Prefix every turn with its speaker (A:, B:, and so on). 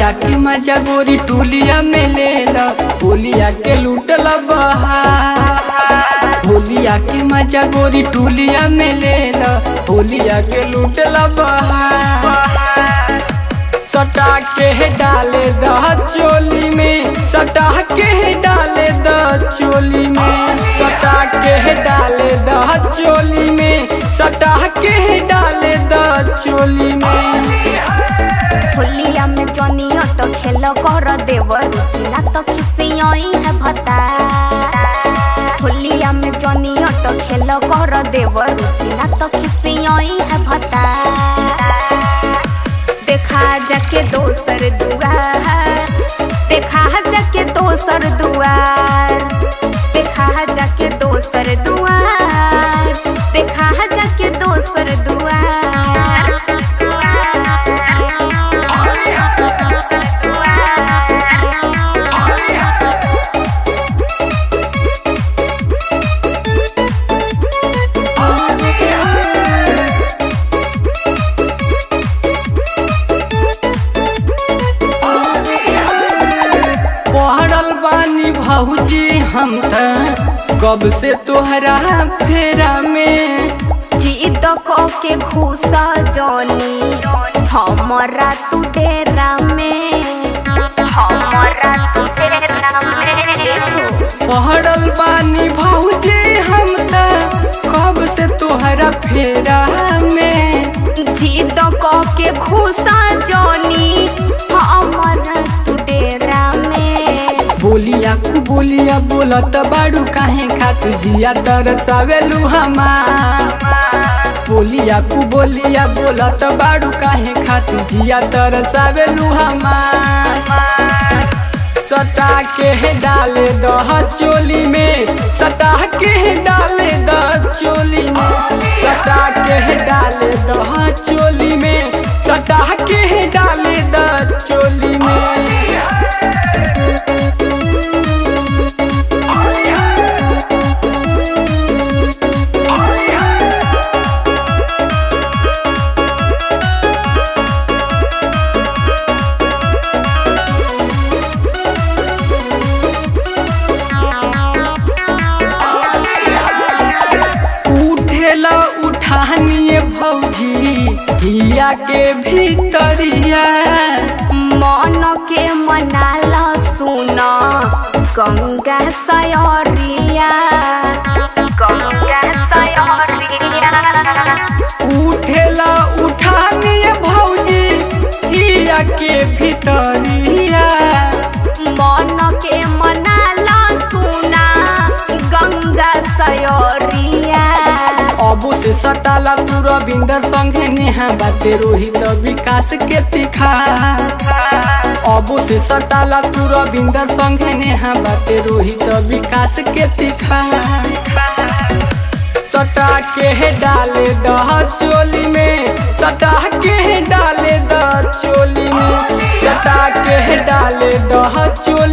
A: के मज़ा गोरी टूलिया में ले होलिया के लूट बहार होलिया के मज़ा गोरी टूलिया में ले होलिया के लूटल बहा। के डाले दह चोली में।
B: देवर रुचिला तो खिसियई है भता होलिया में जनिया तो खेल कर देवर रुचिला तो खिसियई है भता देखा जाके दोसर दुआ, देखा जाके दोसर दुआर
A: बानी भौजी हम त। कब से तोहरा फेरा में?
B: जीत को के घुसा जोनी हमारा तू डेरा में। हमारा तू डेरा में।
A: पढ़ल बानी भौजी हम त। कब से तोहरा फेरा में?
B: जीत को के घुसा जोनी
A: बोलिया खूब बोलिया बोलत बाड़ू काहे खातू जिया तरसावेलू हमार। बोलिया कु बोलिया बोलत बाड़ू काहे खातू जिया तरसावेलू हमार। सटा के डाले दह चोली में, सटा के डाले भौजी हिया के भीतरिया।
B: मन के मनाल सुन गंगा सयरिया। गंगा सयरिया।
A: उठेला उठानिए भौजी हिया के भीतरिया सटाला तू रविंदर संगे नेहा बाटे रोहित विकास के तिखा। अबू से सटाला तू रविंदर संगे नेहा बाटे रोहित विकास के तिखा। सटा के डाले दह चोली में, सटा के डाले द चोली में। सटा के डाले दह चोली